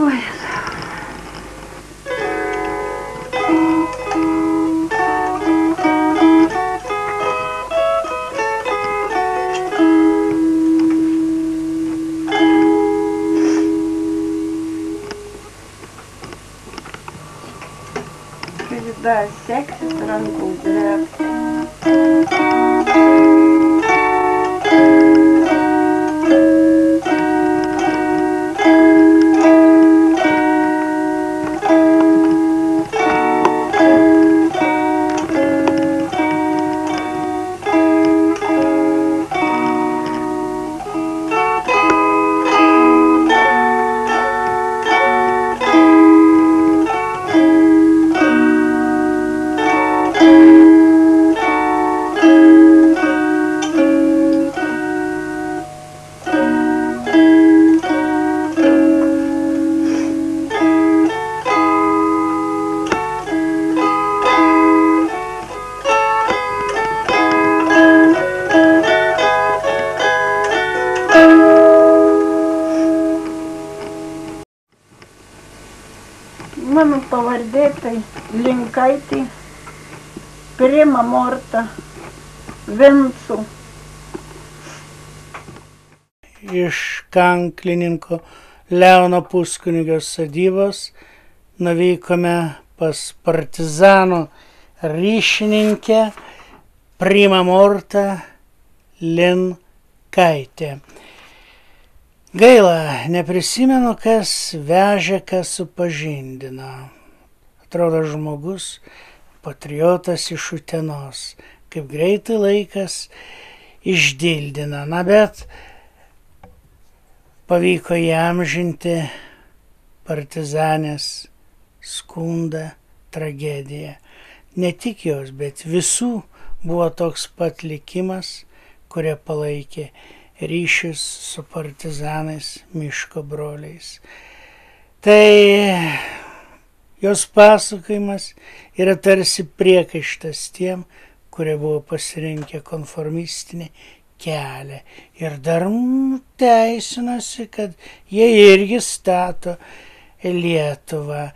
Ой, Да, всякая сторонка уделяется. Vincu. iš kanklininko Leono puskunigio sadybos nuvykome pas partizanų ryšininkę Prima Morta Linkaitė. Gaila, neprisimenu, kas vežė, kas supažindino. Atrodo žmogus, patriotas iš Utenos, kaip greitai laikas išdildina. Na bet pavyko įamžinti partizanės skundą, tragediją. Ne tik jos, bet visų buvo toks pat likimas, kurie palaikė ryšius su partizanais, miško broliais. Tai jos pasakojimas yra tarsi priekaištas tiem, kurie buvo pasirinkę konformistinį kelią. Ir dar teisinosi, kad jie irgi stato Lietuvą.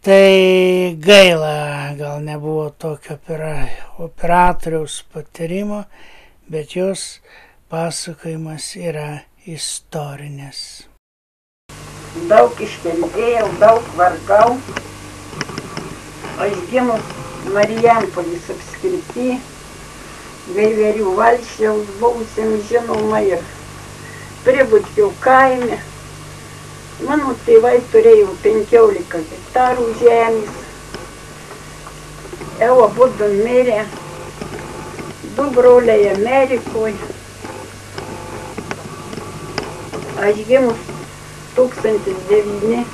Tai gaila, gal nebuvo tokio opera, operatoriaus patyrimo, bet jos pasakojimas yra istorinis. Daug iškentėjau, daug vargau. Aš gimus Marijampolis apskrity, Veiverių valsčiaus buvusiam žinoma ir pribūtkiau kaime. Mano tėvai turėjo 15 hektarų žemės. Jau abu du mirė. Du broliai Amerikoje. Aš gimus 1930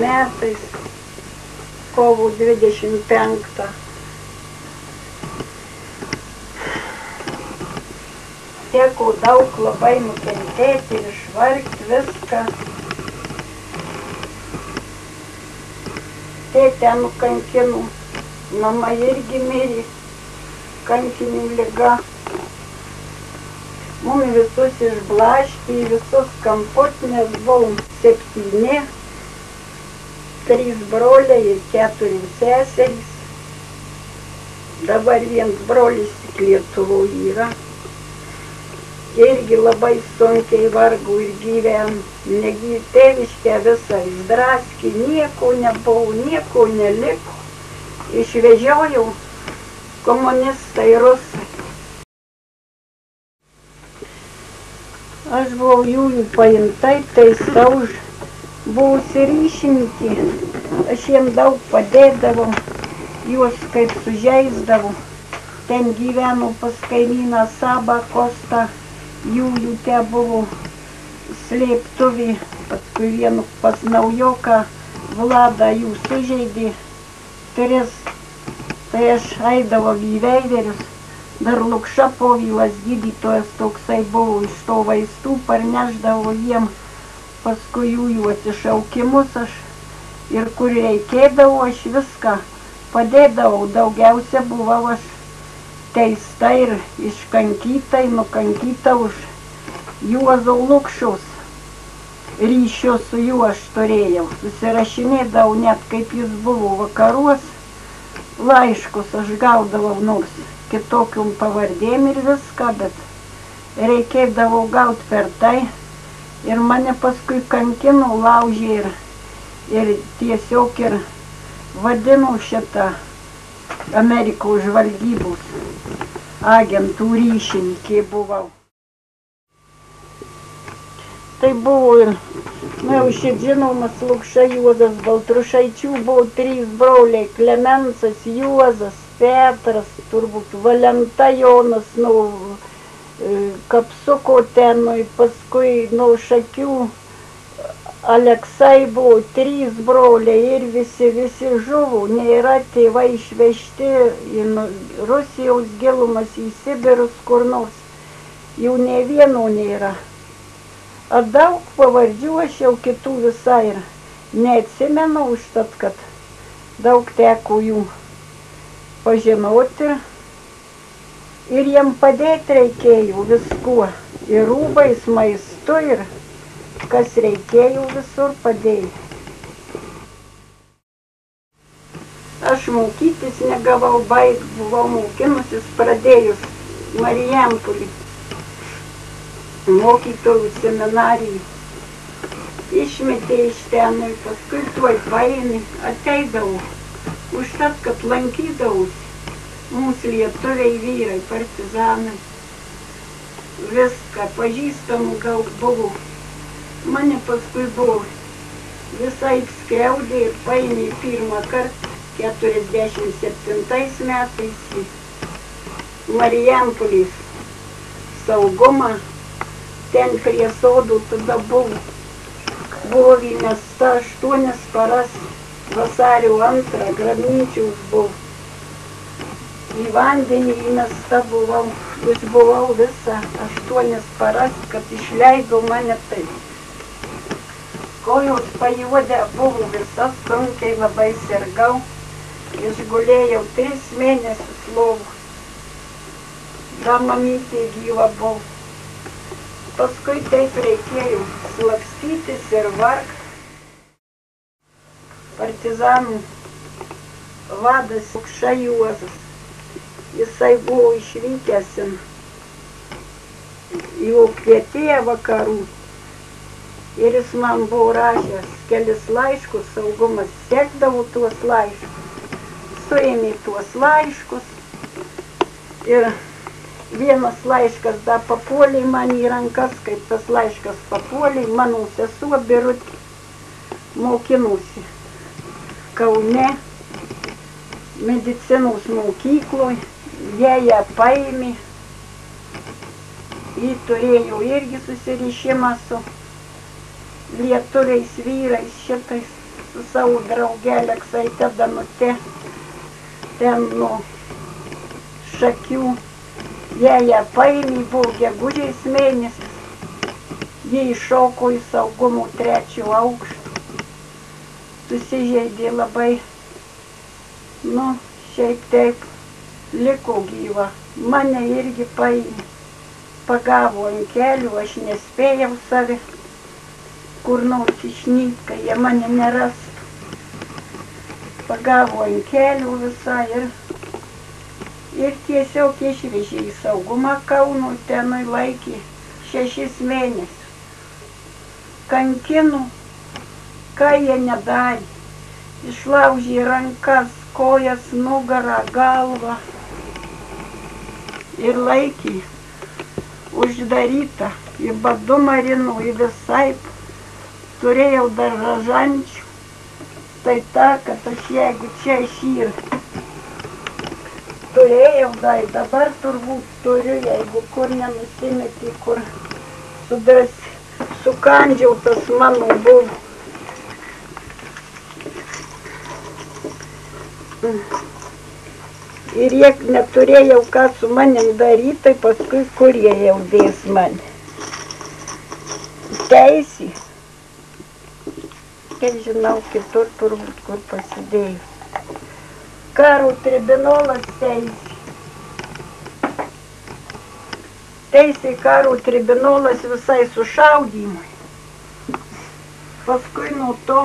metais, kovo 25. Teko daug labai nukentėti ir išvargti viską. Tėtę nukankinu, mama irgi mirė, kankinių lyga. Mums visus išblaškė, visus kampus, nes buvom septyni, trys broliai ir keturi seserys. Dabar vienas brolis tik Lietuvoje yra. Irgi labai sunkiai vargu ir gyven. Negi tėviškę visą išdraskė, nieko nebuvo, nieko neliko. Išvežiojau komunistai rusai. Aš buvau jų paimtai, teista už buvusi ryšininkį. Aš jiem daug padėdavau, juos kaip sužeisdavau. Ten gyveno pas kaimyną Sabą Kostą, jų jų te buvo slėptuvė, paskui vienu pas naujoką Vladą jų sužeidė. Tris, tai aš eidavo į veiderius, dar Lukša povilas gydytojas toksai buvo iš to vaistų, parneždavo jiem paskui jų jų atsišaukimus aš ir kur reikėdavo aš viską padėdavau, daugiausia buvau aš teista ir iškankyta, nukankyta už Juozo Lukščiaus. ryšio su juo aš turėjau. Susirašinėdavau net kaip jis buvo vakaruos. Laiškus aš gaudavau nors kitokiom pavardėm ir viską, bet reikėdavo gauti per tai. Ir mane paskui kankino, laužė ir, ir tiesiog ir vadino šitą Amerikos žvalgybos agentų ryšininkė buvau. Tai buvo ir, na jau šiaip žinomas Lukša Juozas Baltrušaičių, buvo trys broliai, Klemensas, Juozas, Petras, turbūt Valenta Jonas, nu, kapsuko tenui, paskui nuo šakių Aleksai buvo trys broliai ir visi, visi žuvo, nėra tėvai išvežti į nu, Rusijos gilumas, į Sibirus kur nors, jų ne vieno nėra. A daug pavardžių aš jau kitų visai ir neatsimenu užtat, kad daug teko jų pažinoti. Ir jiem padėti reikėjo viskuo. Ir rūbais, maistu, ir kas reikėjo visur padėjti. Aš mokytis negavau baig, buvau mokinusis pradėjus Marijampolį mokytojų seminarijų. Išmetė iš ten ir paskui tuoj paėmė, ateidavau. Užtat, kad lankydavausi mūsų lietuviai vyrai, partizanai. Viską pažįstamų daug buvo. Mane paskui buvo visai skriaudė ir paėmė pirmą kartą 47 metais į Marijampolės saugumą ten prie sodų tada buvo. Buvo įmesta aštuonias paras vasario antrą, gramyčiaus buvo. Į vandenį įmesta buvau, išbuvau visą aštuonias paras, kad išleido mane taip. Kojos pajuodę buvo visas sunkiai labai sirgau. Išgulėjau tris mėnesius lovų. Da mamytė gyva buvo. Paskui taip reikėjo slapstytis ir vargti. Partizanų vadas Ukša Juozas. Jisai buvo išvykęs į Vokietiją vakarų. Ir jis man buvo rašęs kelis laiškus, saugumas sekdavo tuos laiškus. Suėmė tuos laiškus ir vienas laiškas dar papuolė man į rankas, kaip tas laiškas papuolė, mano sesuo Birutė mokinusi Kaune medicinos mokykloje, jie ją paėmė, jį turėjo irgi susirišimą su lietuviais vyrais šitais, su savo draugelė Ksaite Danute, ten nuo šakių Jie ją paėmė, buvo gegužės mėnesis. Jie iššoko į saugumo trečių aukštų. Susižeidė labai. Nu, šiaip taip, liko gyva. Mane irgi paėmė. Pagavo ant kelių, aš nespėjau save kur nors išnyt, kai jie mane nerastų. Pagavo ant kelių visą ir ir tiesiog išvežė į saugumą Kauno, tenai laikė šešis mėnesius. Kankinu, ką jie nedarė. Išlaužė rankas, kojas, nugarą, galvą ir laikė uždaryta į badu marinų, į visai turėjau dar ražančių. Tai ta, kad aš jeigu čia išyr turėjau dar, dabar turbūt turiu, jeigu kur nenusimeti, kur sudras, sukandžiau tas mano buvo. Ir jie neturėjau ką su manim daryti, tai paskui kur jie jau dės mane. Teisį. Kiek žinau, kitur turbūt kur pasidėjau karo tribunolas teisė. Teisė karo tribunolas visai sušaudymui. paskui nuo to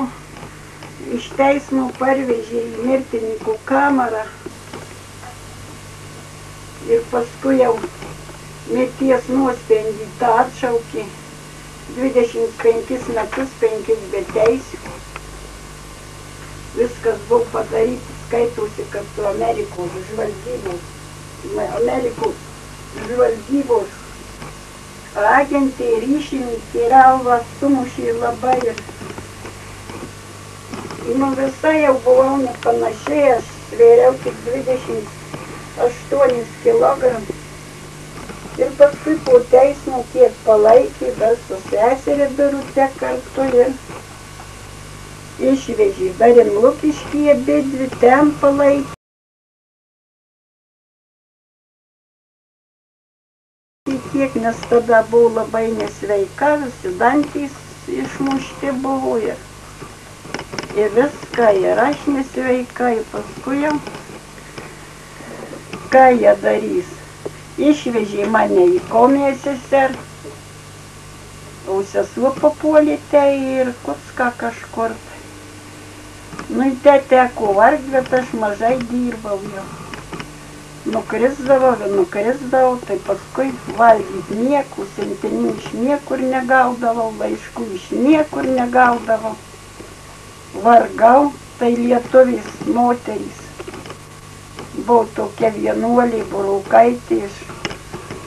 iš teismo parvežė į mirtininkų kamerą. Ir paskui jau mirties nuosprendį tą atšaukė 25 metus, 5 be teisių. Viskas buvo padaryta, skaitusi, kad su Amerikos žvalgybos, Amerikos žvalgybos agentė ryšininkė Ralva sumušė labai ir nu visai jau buvau nepanašiai, aš svėriau tik 28 kg. Ir paskui po teismo kiek palaikė, dar su seserė birute kartu ir išvežė. Dar ir Lukiškį abi dvi ten palaikė. Tiek, nes tada buvau labai nesveika, visi dantys išmušti buvo ir, ir viską, ir aš nesveika, ir paskui jau ką jie darys. Išvežė mane į komiją seser, o sesuo papuolė te ir kucka kažkur. Nu, te teko varg, bet aš mažai dirbau jau nukrisdavo, nukrisdavo, tai paskui valgyti niekur, siuntinių iš niekur negaudavau, laiškų iš niekur negaudavau. Vargau, tai lietuvės moterys. Buvo tokia vienuolė, burukaitė iš...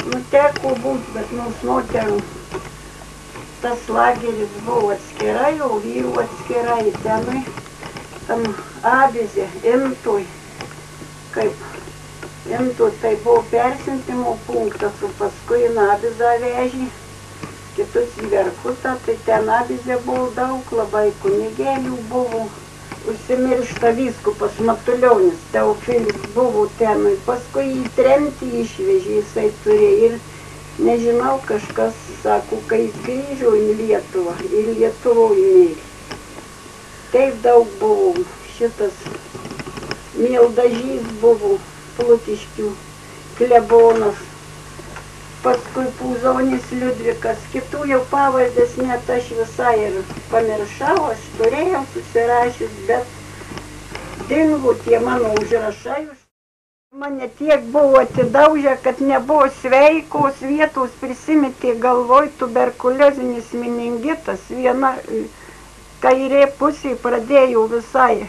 Nu, teko būt, bet mums moterų tas lageris buvo atskirai, o vyrų atskirai tenai, tam avizė, imtui, kaip imtų, tai buvo persintimo punktas, o paskui nabizą vežė, kitus į verkutą, tai ten nabizė buvo daug, labai kunigėlių buvo. Užsimiršta viskupas Matulionis, Teofilis buvo ten, paskui į tremtį išvežė, jisai turėjo ir nežinau, kažkas sako, kai jis grįžo į Lietuvą, į Lietuvoje mėgį. Taip daug buvo, šitas mildažys buvo, plutiškių klebonas, paskui Pūzonis Liudvikas, kitų jau pavardės net aš visai ir pamiršau, aš turėjau susirašęs, bet dingo tie mano užrašai. Mane tiek buvo atidaužę, kad nebuvo sveikos vietos, prisimetė galvoj tuberkuliozinis meningitas, viena kairė pusė pradėjo visai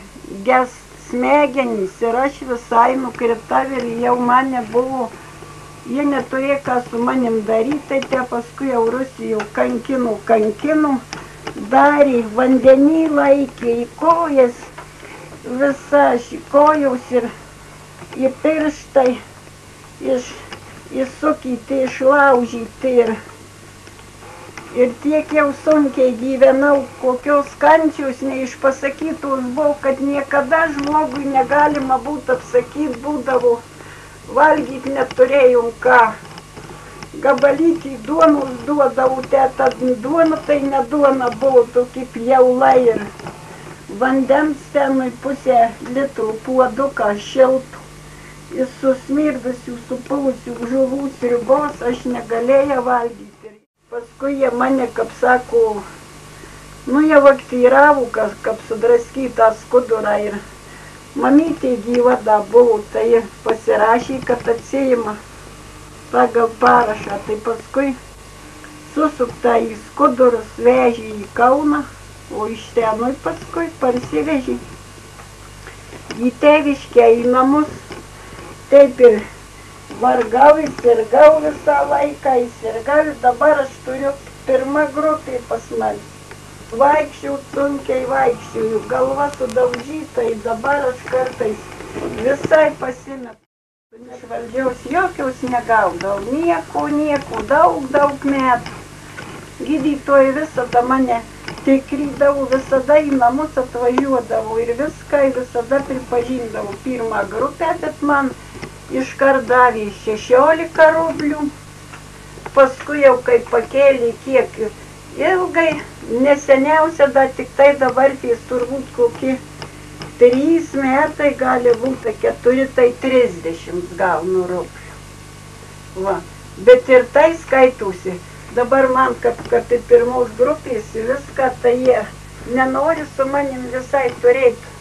gest smegenys ir aš visai nukritau ir jau man nebuvo, jie neturėjo ką su manim daryti, tai te paskui jau Rusijų kankinų, kankinų, darė, vandenį laikė į kojas, visa kojaus ir į pirštai iš, įsukyti, išlaužyti ir ir tiek jau sunkiai gyvenau, kokios kančios neišpasakytos buvo, kad niekada žmogui negalima būtų apsakyti, būdavo valgyti neturėjom ką. Gabalytį duonos duodavau, teta duona, tai ne duona buvo tokia pjaula ir vandens tenui pusę litrų puoduką šiltų. Jis susmirdusių, supūsių žuvų sriubos aš negalėjau valgyti. Paskui jie mane, kaip sako, nu jie vaktyravo, kas, kaip sudraskytą skudurą ir mamytė gyva da buvo, tai pasirašė, kad atsijima pagal parašą. Tai paskui susukta į skudurus vežė į Kauną, o iš tenui paskui parsivežė į tėviškę į namus. Taip ir vargau, įsirgau visą laiką, įsirgau ir dabar aš turiu pirmą grupę pas mane. Vaikščiau sunkiai vaikščiau, galva sudaužyta, dabar aš kartais visai pasimetu. Valdžiaus jokios negaudau, nieko, nieko, daug, daug metų. Gydytojai visada mane tikrydavo, visada į namus atvažiuodavo ir viską visada pripažindavo pirmą grupę, bet man iškart davė 16 rublių, paskui jau kai pakėlė kiek ilgai, neseniausia, dar tik tai dabar ties turbūt kokie 3 metai gali būti, 4 tai 30 gaunu rublių. Va. Bet ir tai skaitusi, dabar man, kad, kad tai pirmos grupės viską, tai jie nenori su manim visai turėti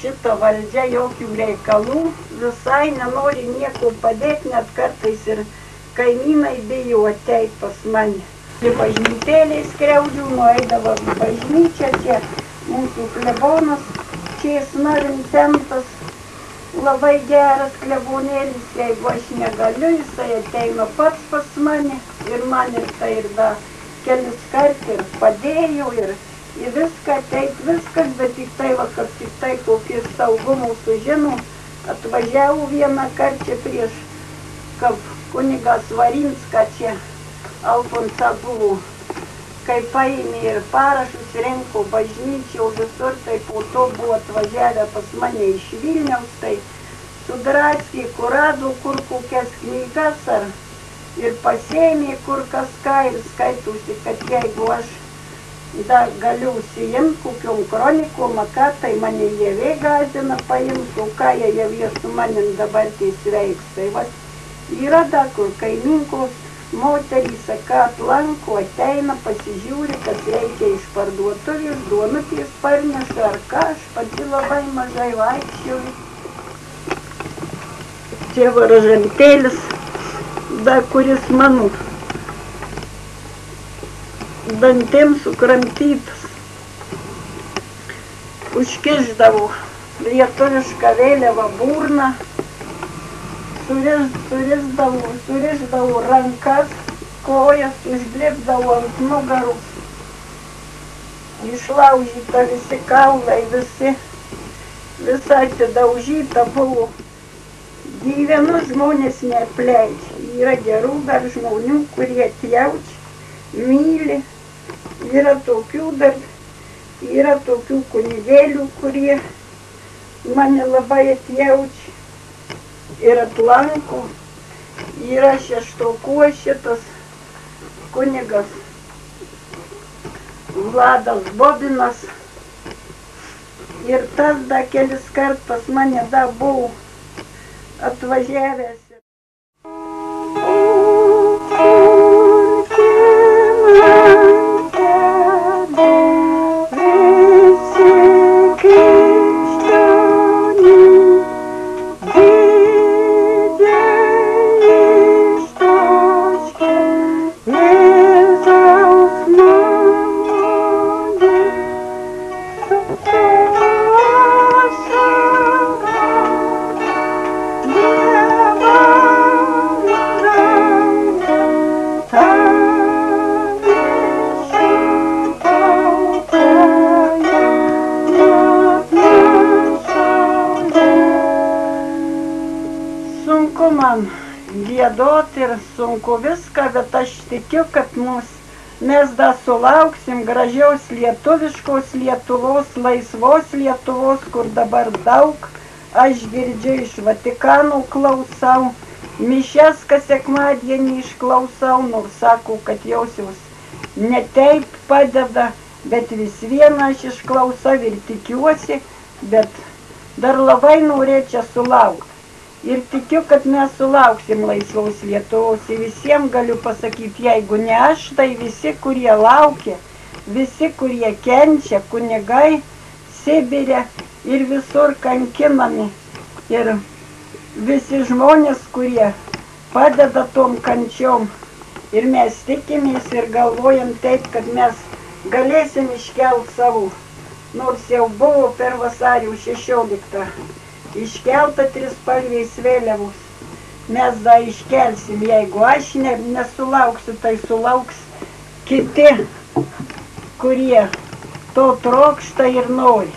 šito valdžia jokių reikalų, visai nenori nieko padėti, net kartais ir kaimynai bijo ateiti pas mane. Į bažnytėlį skriaudžiu, nueidavo į bažnyčią, čia mūsų klebonas, čia esna Vincentas, labai geras klebonėlis, jeigu aš negaliu, jisai ateina pats pas mane ir man ir tai ir da kelis kart ir padėjo ir į viską ateit viskas, bet tik tai, va, kad tik tai kokie saugumo sužino, atvažiavo vieną kartą prieš, kunigas Varinska čia, Alfonsa buvo, kai paėmė ir parašus renko bažnyčių visur, tai po to buvo atvažiavę pas mane iš Vilniaus, tai sudraskė, kur rado, kur kokias knygas ar ir pasėmė kur kas ką ir skaitusi, kad jeigu aš dar galiu užsiimti kokiom kronikom, ką tai mane jie vėl gazina paimti, o ką jie jau jie su manim dabar teisveiks. Tai va, yra dar kur kaiminkos moterys, ką aplanko, ateina, pasižiūri, kas reikia iš parduotuvės, duonutės parneša ar ką, aš pati labai mažai vaikščioju. Čia varažantėlis, da kuris mano dantim sukramtytas. Užkiždavau lietuvišką vėliavą burną, suris, surisdavau, surisdavau rankas, kojas, užlipdavau ant nugarų. Išlaužyta visi kaulai, visi, visa atidaužyta buvo. Gyvenu žmonės neapleidžia. Yra gerų dar žmonių, kurie atjaučia, myli, yra tokių dar, yra tokių kunigėlių, kurie mane labai atjaučia ir atlanko. Yra šeštokuo šitas kunigas Vladas Bobinas. Ir tas da kelis kart pas mane da buvo atvažiavęs. Sunku viską, bet aš tikiu, kad mus, mes dar sulauksim gražiaus lietuviškos Lietuvos, laisvos Lietuvos, kur dabar daug, aš girdžiu iš Vatikano klausau, mišes, kas sekmadienį išklausau, nors sako, kad jausiaus ne taip padeda, bet vis vieną aš išklausau ir tikiuosi, bet dar labai norėčiau sulaukti. Ir tikiu, kad mes sulauksim laisvaus Lietuvos. Ir visiems galiu pasakyti, jeigu ne aš, tai visi, kurie laukia, visi, kurie kenčia, kunigai, Sibirė ir visur kankinami. Ir visi žmonės, kurie padeda tom kančiom. Ir mes tikimės ir galvojam taip, kad mes galėsim iškelt savo. Nors jau buvo per vasario 16 iškelta trispalviais vėliavos. Mes dar iškelsim, jeigu aš ne, nesulauksiu, tai sulauks kiti, kurie to trokšta ir nori.